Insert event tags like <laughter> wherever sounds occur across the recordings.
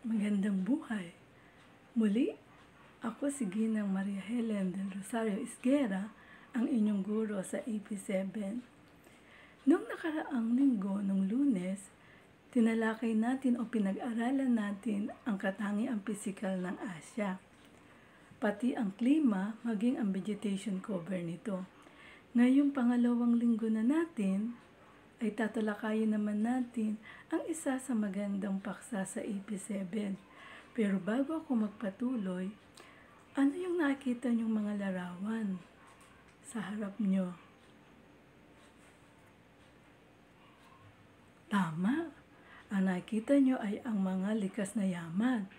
Magandang buhay. Muli, ako si Ginang Maria Helen del Rosario Isguera, ang inyong guro sa AP7. Noong nakaraang linggo, nung lunes, tinalakay natin o pinag-aralan natin ang katangiang pisikal ng Asya, pati ang klima, maging ang vegetation cover nito. Ngayong pangalawang linggo na natin, ay tatalakayin naman natin ang isa sa magandang paksa sa AP7. Pero bago ako magpatuloy, ano yung nakita niyong mga larawan sa harap niyo? Tama. Ang nakita niyo ay ang mga likas na yaman.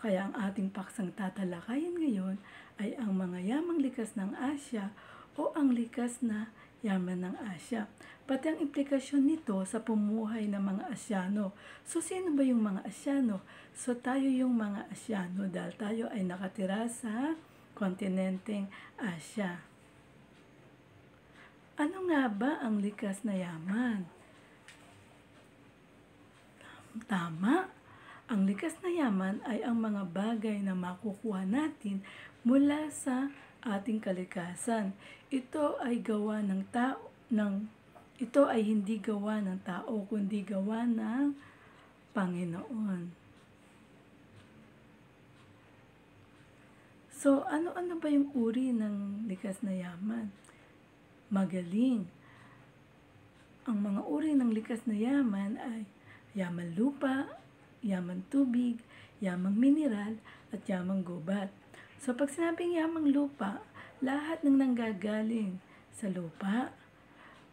Kaya ang ating paksang tatalakayin ngayon ay ang mga yamang likas ng Asya o ang likas na yaman ng Asya. Pati ang implikasyon nito sa pumuhay ng mga Asyano. So, sino ba yung mga Asyano? So, tayo yung mga Asyano dahil tayo ay nakatira sa kontinenteng Asya. Ano nga ba ang likas na yaman? Tama. Ang likas na yaman ay ang mga bagay na makukuha natin mula sa ating kalikasan. Ito ay gawa ng tao ng ito ay hindi gawa ng tao kundi gawa ng Panginoon. So, ano-ano ba yung uri ng likas na yaman? Magaling. Ang mga uri ng likas na yaman ay yaman lupa, yaman tubig, yamang mineral, at yamang gubat. So, pag sinabing yamang lupa, lahat ng nanggagaling sa lupa,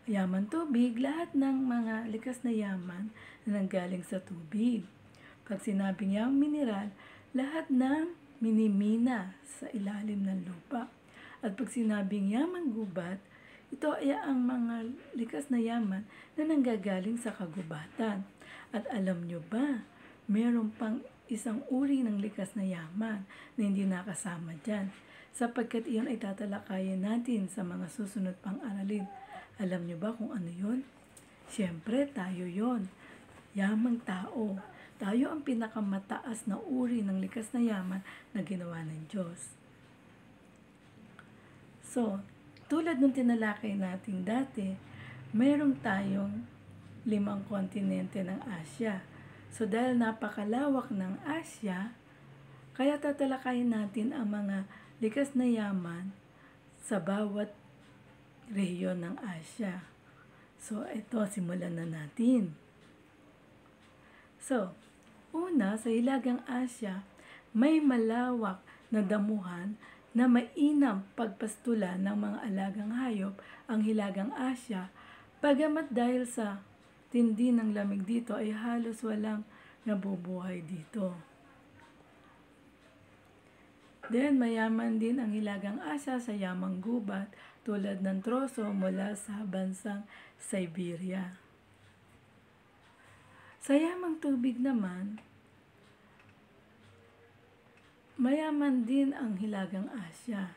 yaman tubig, lahat ng mga likas na yaman na nanggaling sa tubig. Pag sinabing yamang mineral, lahat ng minimina sa ilalim ng lupa. At pag sinabing yamang gubat, ito ay ang mga likas na yaman na nanggagaling sa kagubatan. At alam nyo ba, meron pang isang uri ng likas na yaman na hindi nakasama dyan sapagkat iyon ay tatalakayin natin sa mga susunod pang aralin. Alam nyo ba kung ano yon? Siyempre, tayo yon. Yamang tao. Tayo ang pinakamataas na uri ng likas na yaman na ginawa ng Diyos. So, tulad ng tinalakay natin dati, mayroong tayong limang kontinente ng Asya. So, dahil napakalawak ng Asya, kaya tatalakayin natin ang mga likas na yaman sa bawat rehiyon ng Asya. So, ito, simulan na natin. So, una, sa Hilagang Asya, may malawak na damuhan na mainam pagpastulan ng mga alagang hayop ang Hilagang Asya, pagamat dahil sa tindi ng lamig dito ay halos walang nabubuhay dito. Then, mayaman din ang Hilagang Asya sa yamang gubat tulad ng troso mula sa bansang Siberia. Sa yamang tubig naman, mayaman din ang Hilagang Asya.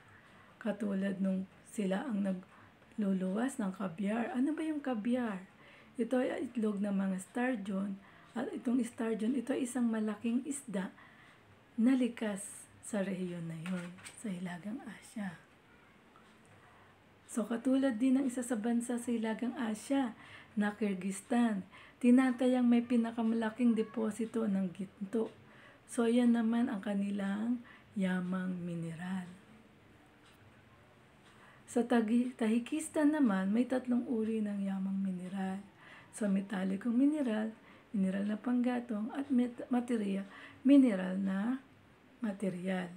Katulad nung sila ang nagluluwas ng kabyar. Ano ba yung kabyar? Ito ay itlog ng mga sturgeon at itong sturgeon, ito ay isang malaking isda na likas sa rehiyon na yon sa Hilagang Asya. So katulad din ng isa sa bansa sa Hilagang Asya na Kyrgyzstan, tinatayang may pinakamalaking deposito ng ginto. So yan naman ang kanilang yamang mineral. Sa Tajikistan naman, may tatlong uri ng yamang mineral. So metalikong mineral, mineral na panggatong, at material, mineral na material.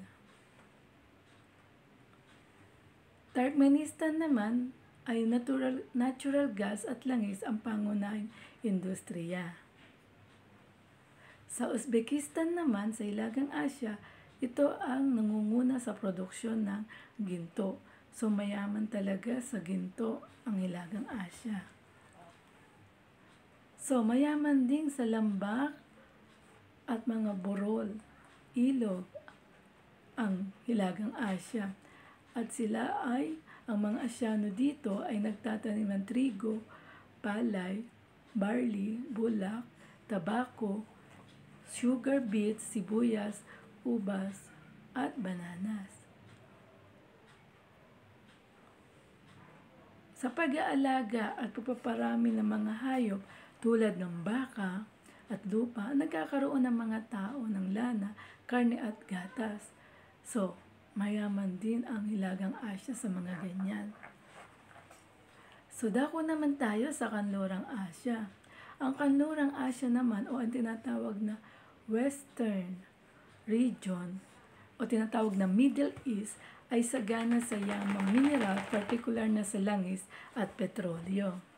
Turkmenistan naman ay natural, natural gas at langis ang pangunahing industriya. Sa Uzbekistan naman, sa Ilagang Asya, ito ang nangunguna sa produksyon ng ginto. So mayaman talaga sa ginto ang Hilagang Asya. So mayaman din sa lambak at mga burol ilog ang Hilagang Asya. At sila ay, ang mga Asyano dito ay nagtatanim ng trigo, palay, barley, bulak, tabako, sugar beets, sibuyas, ubas, at bananas. Sa pag-aalaga at pagpaparami ng mga hayop tulad ng baka at lupa, nagkakaroon ng mga tao ng lana, karne at gatas. So, mayaman din ang Hilagang Asya sa mga ganyan. So, dako naman tayo sa Kanlurang Asya. Ang Kanlurang Asya naman o ang tinatawag na Western region o tinatawag na Middle East ay sagana sa yamang mineral, partikular na sa langis at petrolyo.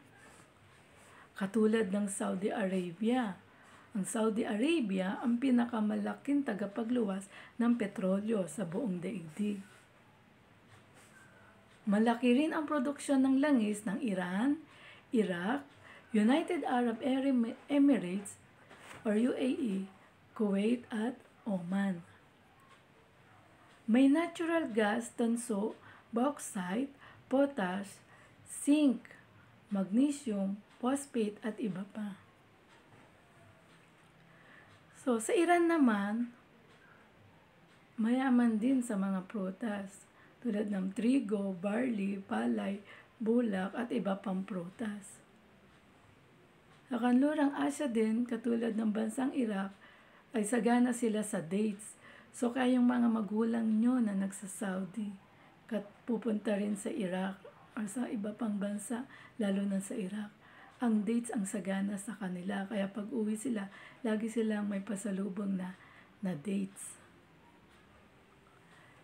Katulad ng Saudi Arabia. Ang Saudi Arabia ang pinakamalaking tagapagluwas ng petrolyo sa buong daigdig. Malaki rin ang produksyon ng langis ng Iran, Iraq, United Arab Emirates or UAE, Kuwait at Oman. May natural gas, tanso, bauxite, potash, zinc, magnesium, phosphate at iba pa. So, sa Iran naman, mayaman din sa mga prutas tulad ng trigo, barley, palay, bulak at iba pang prutas. Sa kanlurang Asya din, katulad ng bansang Iraq, ay sagana sila sa dates So kaya yung mga magulang nyo na nagsa-Saudi, kat pupunta rin sa Iraq or sa iba pang bansa, lalo na sa Iraq, ang dates ang sagana sa kanila. Kaya pag uwi sila, lagi silang may pasalubong na, na dates.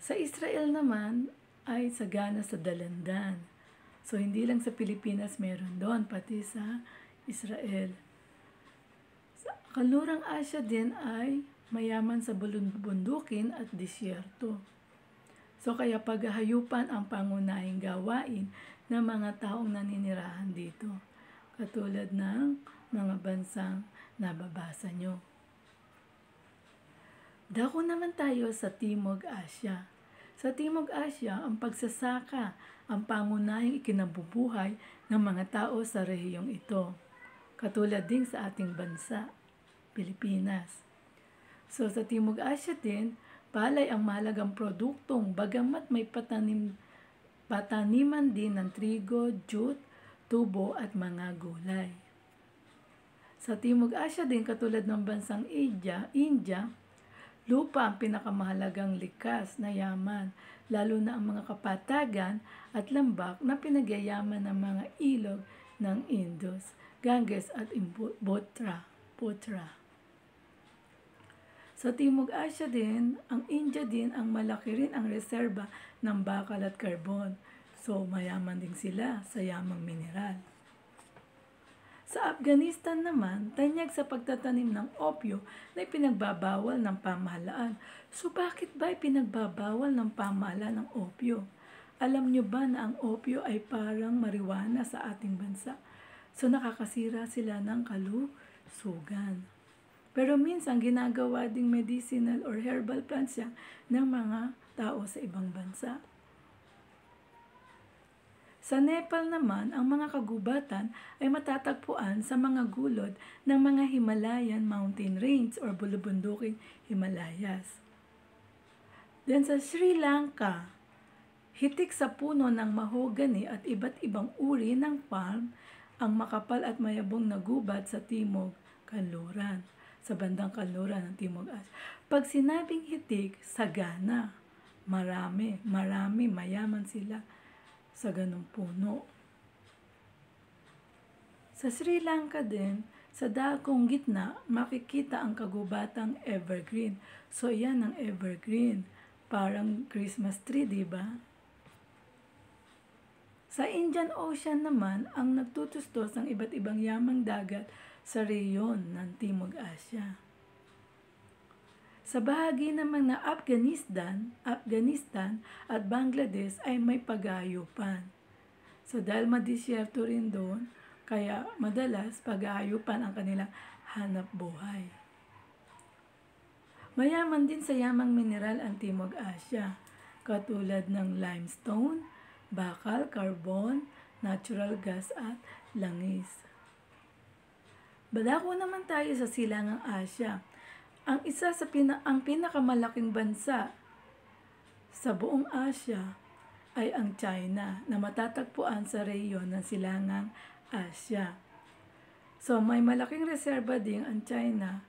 Sa Israel naman, ay sagana sa dalandan. So, hindi lang sa Pilipinas meron doon, pati sa Israel. Sa Kanlurang Asya din ay mayaman sa bundukin at disyerto. So kaya paghahayupan ang pangunahing gawain ng mga taong naninirahan dito, katulad ng mga bansang nababasa nyo. Dako naman tayo sa Timog Asya. Sa Timog Asya, ang pagsasaka ang pangunahing ikinabubuhay ng mga tao sa rehiyong ito, katulad din sa ating bansa, Pilipinas. So sa Timog Asya din, palay ang mahalagang produktong bagamat may patanim, pataniman din ng trigo, jute, tubo at mga gulay. Sa Timog Asya din, katulad ng bansang India, India, lupa ang pinakamahalagang likas na yaman, lalo na ang mga kapatagan at lambak na pinagyayaman ng mga ilog ng Indus, Ganges at Imbotra, Putra. Sa Timog Asya din, ang India din ang malaki rin ang reserba ng bakal at karbon. So mayaman din sila sa yamang mineral. Sa Afghanistan naman, tanyag sa pagtatanim ng opyo na ipinagbabawal ng pamahalaan. So bakit ba ipinagbabawal ng pamahalaan ng opyo? Alam nyo ba na ang opyo ay parang marijuana sa ating bansa? So nakakasira sila ng kalusugan. Pero minsan ginagawa ding medicinal or herbal plants yan ng mga tao sa ibang bansa. Sa Nepal naman, ang mga kagubatan ay matatagpuan sa mga gulod ng mga Himalayan mountain range or bulubunduking Himalayas. Then sa Sri Lanka, hitik sa puno ng mahogany at iba't ibang uri ng palm ang makapal at mayabong na gubat sa timog kanluran sa bandang kanluran ng Timog Asya. Pag sinabing hitik, sagana. Marami, marami, mayaman sila sa ganong puno. Sa Sri Lanka din, sa dakong gitna, makikita ang kagubatang evergreen. So, yan ang evergreen. Parang Christmas tree, di ba? Sa Indian Ocean naman, ang nagtutustos ng iba't ibang yamang dagat sa reyon ng Timog Asya. Sa bahagi naman na Afghanistan, Afghanistan at Bangladesh ay may pagayupan. So dahil madisyerto rin doon, kaya madalas pagayupan ang kanilang hanap buhay. Mayaman din sa yamang mineral ang Timog Asya, katulad ng limestone, bakal, carbon, natural gas at langis. Badako naman tayo sa silangang Asya. Ang isa sa pina, ang pinakamalaking bansa sa buong Asia ay ang China na matatagpuan sa rehiyon ng Silangang Asya. So may malaking reserba din ang China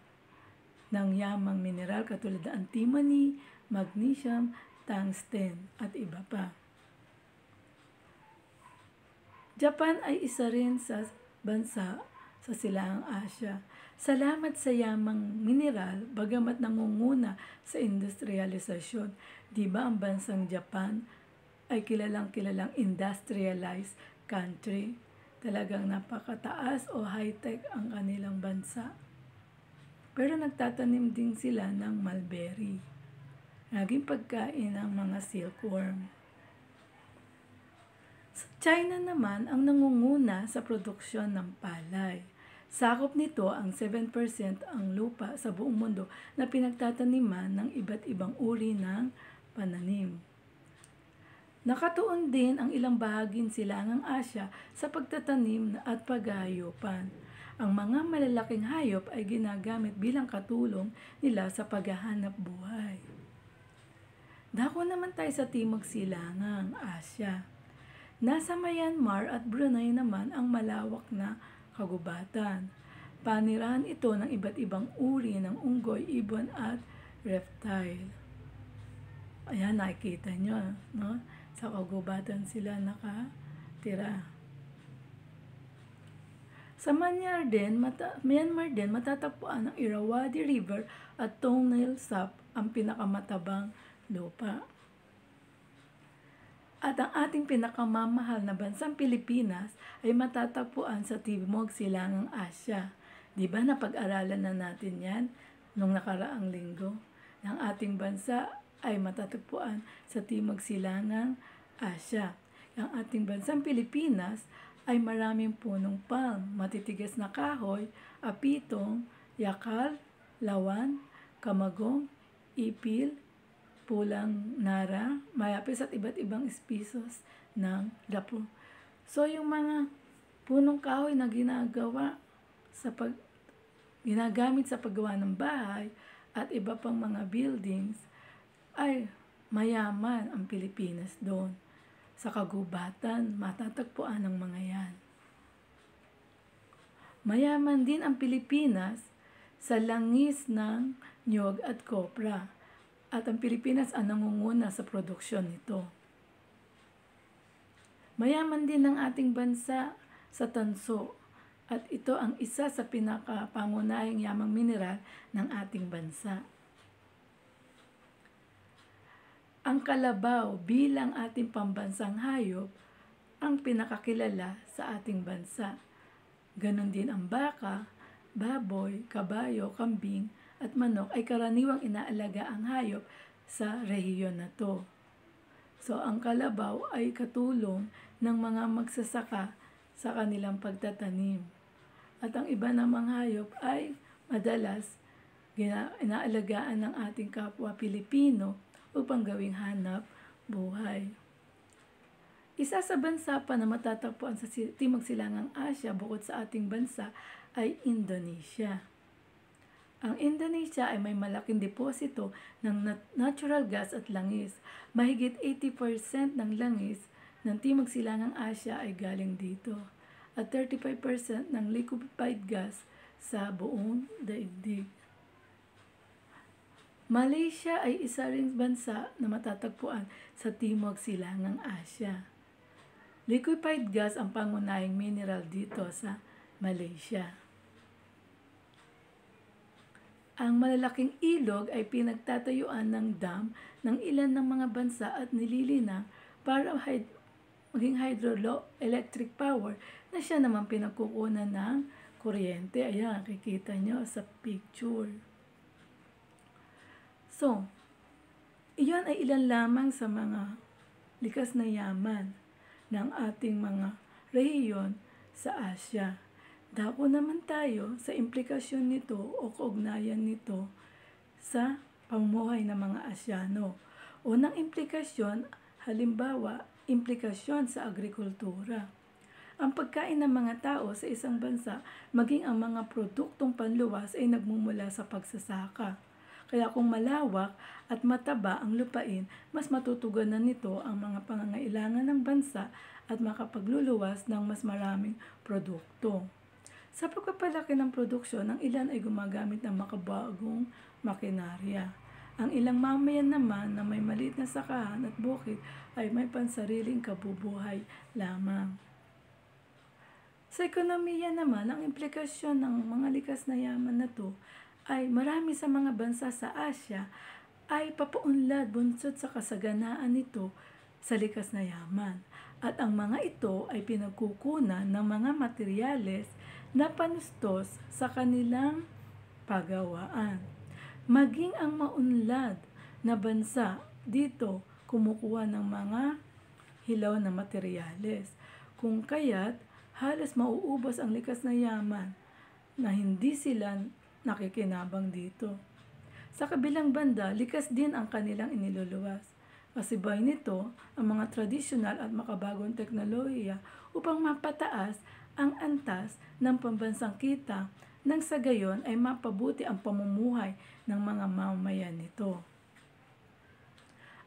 ng yamang mineral katulad ng antimony, magnesium, tungsten at iba pa. Japan ay isa rin sa bansa sa Silangang Asya. Salamat sa yamang mineral, bagamat nangunguna sa industrialisasyon. Di ba ang bansang Japan ay kilalang kilalang industrialized country? Talagang napakataas o high-tech ang kanilang bansa. Pero nagtatanim din sila ng mulberry. Naging pagkain ng mga silkworm. Sa China naman ang nangunguna sa produksyon ng palay. Sakop nito ang 7% ang lupa sa buong mundo na pinagtataniman ng iba't ibang uri ng pananim. Nakatuon din ang ilang bahagin silangang Asya sa pagtatanim at paghahayupan. Ang mga malalaking hayop ay ginagamit bilang katulong nila sa paghahanap buhay. Dako naman tayo sa Timog Silangang Asya. Nasa Myanmar at Brunei naman ang malawak na kagubatan. Panirahan ito ng iba't ibang uri ng unggoy, ibon at reptile. Ayan, nakikita nyo, no? Sa kagubatan sila nakatira. Sa Myanmar din, mata, Myanmar din matatagpuan ang Irrawaddy River at Tonle Sap ang pinakamatabang lupa. At ang ating pinakamamahal na bansang Pilipinas ay matatagpuan sa Timog Silangang Asya. Di ba napag-aralan na natin yan nung nakaraang linggo? Ang ating bansa ay matatagpuan sa Timog Silangang Asya. Ang ating bansang Pilipinas ay maraming punong palm, matitigas na kahoy, apitong, yakal, lawan, kamagong, ipil, pulang nara, mayapis at iba't ibang espisos ng lapo. So yung mga punong kahoy na ginagawa sa pag ginagamit sa paggawa ng bahay at iba pang mga buildings ay mayaman ang Pilipinas doon. Sa kagubatan, matatagpuan ang mga yan. Mayaman din ang Pilipinas sa langis ng nyog at kopra at ang Pilipinas ang nangunguna sa produksyon nito. Mayaman din ang ating bansa sa tanso at ito ang isa sa pinakapangunahing yamang mineral ng ating bansa. Ang kalabaw bilang ating pambansang hayop ang pinakakilala sa ating bansa. Ganon din ang baka, baboy, kabayo, kambing, at manok ay karaniwang inaalaga ang hayop sa rehiyon na to. So, ang kalabaw ay katulong ng mga magsasaka sa kanilang pagtatanim. At ang iba namang hayop ay madalas inaalagaan ng ating kapwa Pilipino upang gawing hanap buhay. Isa sa bansa pa na matatagpuan sa Timog Silangang Asya bukod sa ating bansa ay Indonesia. Ang Indonesia ay may malaking deposito ng natural gas at langis. Mahigit 80% ng langis ng Timog Silangang Asya ay galing dito at 35% ng liquefied gas sa buong daigdig. Malaysia ay isa ring bansa na matatagpuan sa Timog Silangang Asya. Liquefied gas ang pangunahing mineral dito sa Malaysia. Ang malalaking ilog ay pinagtatayuan ng dam ng ilan ng mga bansa at nililinang para hyd- maging hydroelectric power na siya naman pinagkukunan ng kuryente. Ayan, kikita nyo sa picture. So, iyon ay ilan lamang sa mga likas na yaman ng ating mga rehiyon sa Asya. Dako naman tayo sa implikasyon nito o kaugnayan nito sa pamumuhay ng mga Asyano. Unang implikasyon, halimbawa, implikasyon sa agrikultura. Ang pagkain ng mga tao sa isang bansa, maging ang mga produktong panluwas ay nagmumula sa pagsasaka. Kaya kung malawak at mataba ang lupain, mas matutugunan nito ang mga pangangailangan ng bansa at makapagluluwas ng mas maraming produkto. Sa pagpapalaki ng produksyon, ang ilan ay gumagamit ng makabagong makinarya. Ang ilang mamayan naman na may maliit na sakahan at bukid ay may pansariling kabubuhay lamang. Sa ekonomiya naman, ang implikasyon ng mga likas na yaman na to ay marami sa mga bansa sa Asya ay papaunlad bunsod sa kasaganaan nito sa likas na yaman. At ang mga ito ay pinagkukunan ng mga materyales na sa kanilang pagawaan. Maging ang maunlad na bansa dito kumukuha ng mga hilaw na materyales. Kung kaya't halos mauubos ang likas na yaman na hindi sila nakikinabang dito. Sa kabilang banda, likas din ang kanilang iniluluwas. Kasibay nito ang mga tradisyonal at makabagong teknolohiya upang mapataas ang antas ng pambansang kita nang sa gayon ay mapabuti ang pamumuhay ng mga mamamayan nito.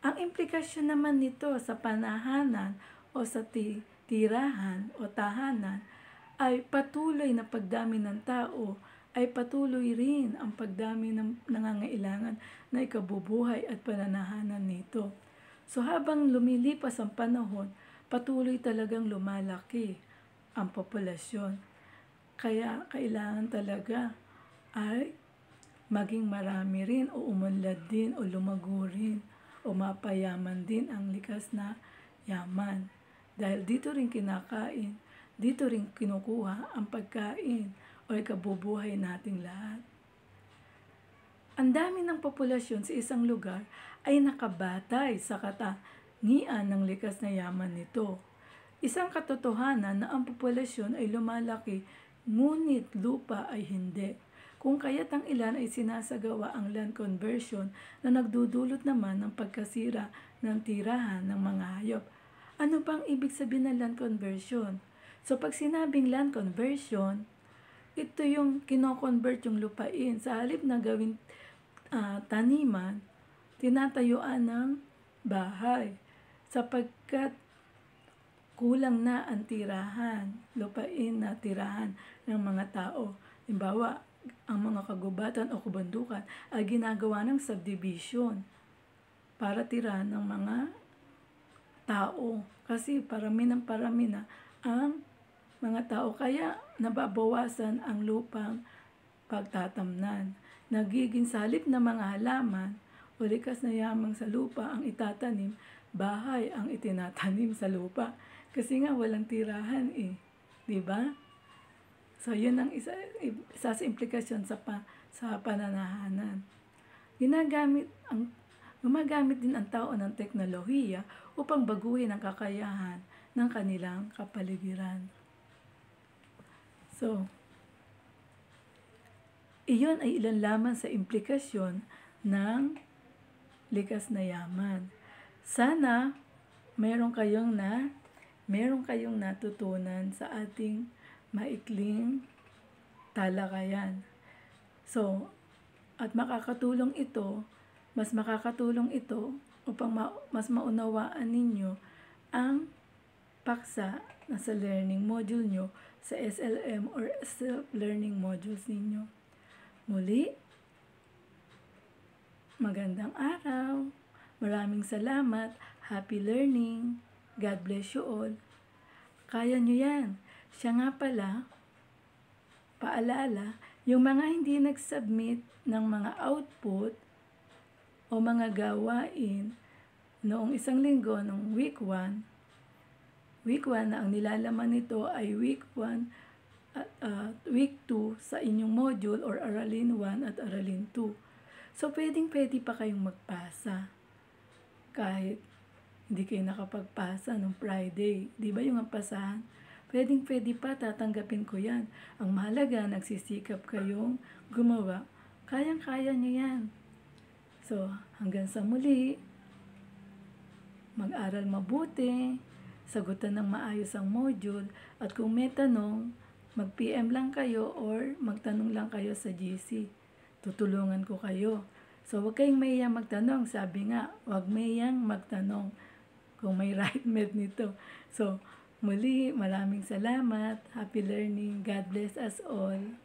Ang implikasyon naman nito sa panahanan o sa tirahan o tahanan ay patuloy na pagdami ng tao ay patuloy rin ang pagdami ng nangangailangan na ikabubuhay at pananahanan nito. So habang lumilipas ang panahon, patuloy talagang lumalaki ang populasyon. Kaya kailangan talaga ay maging marami rin o umunlad din o lumago rin o mapayaman din ang likas na yaman. Dahil dito rin kinakain, dito rin kinukuha ang pagkain o ikabubuhay nating lahat. Ang dami ng populasyon sa isang lugar ay nakabatay sa katangian ng likas na yaman nito. Isang katotohanan na ang populasyon ay lumalaki, ngunit lupa ay hindi. Kung kaya't ang ilan ay sinasagawa ang land conversion na nagdudulot naman ng pagkasira ng tirahan ng mga hayop. Ano bang ibig sabihin ng land conversion? So pag sinabing land conversion, ito yung kino-convert yung lupain. Sa halip na gawing uh, taniman, tinatayuan ng bahay sapagkat kulang na ang tirahan, lupain na tirahan ng mga tao. Halimbawa, ang mga kagubatan o kubandukan ay ginagawa ng subdivision para tirahan ng mga tao. Kasi parami ng parami na ang mga tao. Kaya nababawasan ang lupang pagtatamnan. Nagiging salip na mga halaman o likas na yamang sa lupa ang itatanim, bahay ang itinatanim sa lupa. Kasi nga walang tirahan eh. 'Di ba? So, yun ang isa, isa sa implikasyon sa, pa, sa pananahanan. Ginagamit ang, gumagamit din ang tao ng teknolohiya upang baguhin ang kakayahan ng kanilang kapaligiran. So, iyon ay ilan lamang sa implikasyon ng likas na yaman. Sana meron kayong na meron kayong natutunan sa ating maikling talakayan. So, at makakatulong ito, mas makakatulong ito upang ma- mas maunawaan ninyo ang paksa na sa learning module nyo sa SLM or self-learning modules ninyo. Muli, magandang araw. Maraming salamat. Happy learning. God bless you all. Kaya nyo yan. Siya nga pala, paalala, yung mga hindi nag-submit ng mga output o mga gawain noong isang linggo, ng week 1, week 1 na ang nilalaman nito ay week 1 at uh, week 2 sa inyong module or aralin 1 at aralin 2. So, pwedeng pwede pa kayong magpasa kahit hindi kayo nakapagpasa nung Friday. Di ba yung pasahan? Pwedeng pwede pa, tatanggapin ko yan. Ang mahalaga, nagsisikap kayong gumawa. Kayang-kaya niyo yan. So, hanggang sa muli, mag-aral mabuti, sagutan ng maayos ang module, at kung may tanong, mag-PM lang kayo or magtanong lang kayo sa GC. Tutulungan ko kayo. So, huwag kayong mayayang magtanong. Sabi nga, huwag mayayang magtanong kung may <laughs> right med nito. So, muli, maraming salamat. Happy learning. God bless us all.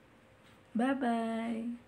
Bye-bye.